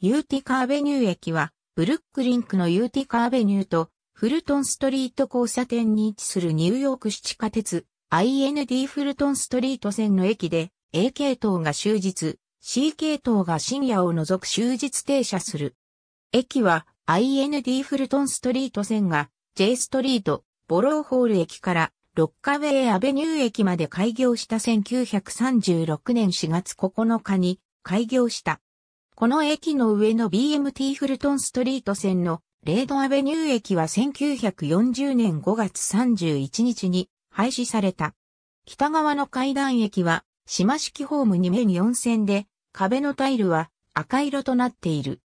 ユーティカアベニュー駅は、ブルックリンクのユーティカアベニューとフルトンストリート交差点に位置するニューヨーク市地下鉄 IND フルトンストリート線の駅で A 系統が終日、C 系統が深夜を除く終日停車する。駅は IND フルトンストリート線が J ストリート、ボローホール駅からロッカウェイアベニュー駅まで開業した1936年4月9日に開業した。この駅の上の BMT フルトンストリート線のレードアベニュー駅は1940年5月31日に廃止された。北側の階段駅は島式ホーム2面4線で壁のタイルは赤色となっている。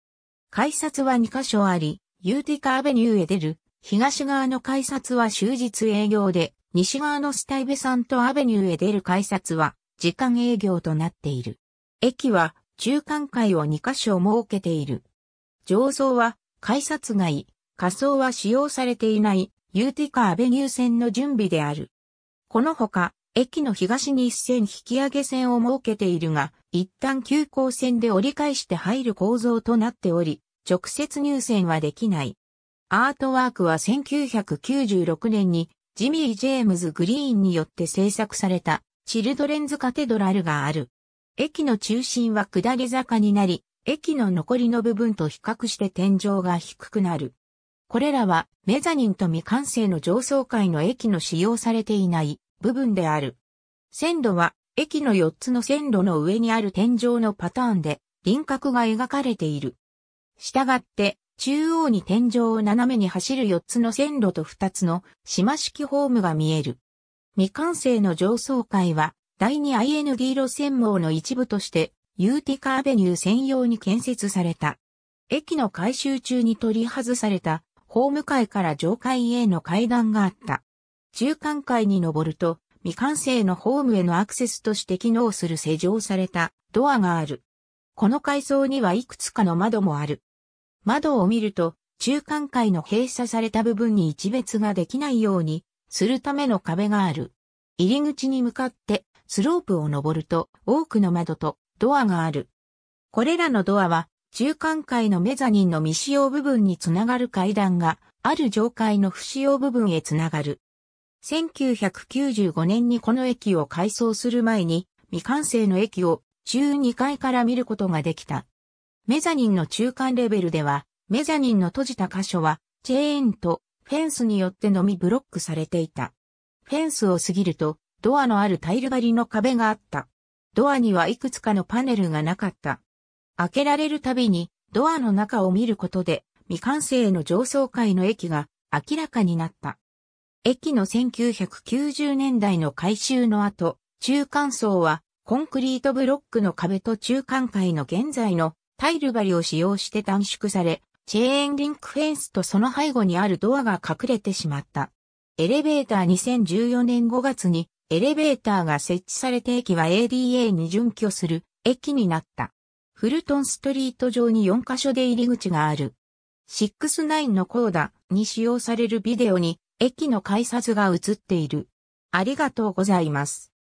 改札は2カ所あり、ユーティカアベニューへ出る東側の改札は終日営業で、西側のスタイベサントアベニューへ出る改札は時間営業となっている。駅は中間階を2カ所設けている。上層は改札外、仮装は使用されていないユーティカアベニュー線の準備である。このほか、駅の東に一線引き上げ線を設けているが、一旦急行線で折り返して入る構造となっており、直接入線はできない。アートワークは1996年にジミー・ジェームズ・グリーンによって制作されたチルドレンズ・カテドラルがある。駅の中心は下り坂になり、駅の残りの部分と比較して天井が低くなる。これらはメザニンと未完成の上層階の駅の使用されていない部分である。線路は駅の4つの線路の上にある天井のパターンで輪郭が描かれている。したがって中央に天井を斜めに走る4つの線路と2つの島式ホームが見える。未完成の上層階は第2 IND 路線網の一部として、ユーティカアベニュー専用に建設された。駅の改修中に取り外された、ホーム階から上階への階段があった。中間階に登ると、未完成のホームへのアクセスとして機能する施錠されたドアがある。この階層にはいくつかの窓もある。窓を見ると、中間階の閉鎖された部分に一別ができないようにするための壁がある。入り口に向かってスロープを登ると多くの窓とドアがある。これらのドアは中間階のメザニンの未使用部分につながる階段がある上階の不使用部分へつながる。1995年にこの駅を改装する前に未完成の駅を中2階から見ることができた。メザニンの中間レベルではメザニンの閉じた箇所はチェーンとフェンスによってのみブロックされていた。フェンスを過ぎるとドアのあるタイル張りの壁があった。ドアにはいくつかのパネルがなかった。開けられるたびにドアの中を見ることで未完成の上層階の駅が明らかになった。駅の1990年代の改修の後、中間層はコンクリートブロックの壁と中間階の現在のタイル張りを使用して短縮され、チェーンリンクフェンスとその背後にあるドアが隠れてしまった。エレベーター2014年5月にエレベーターが設置されて駅は ADA に準拠する駅になった。フルトンストリート上に4カ所で入り口がある。69のコーダに使用されるビデオに駅の改札が映っている。ありがとうございます。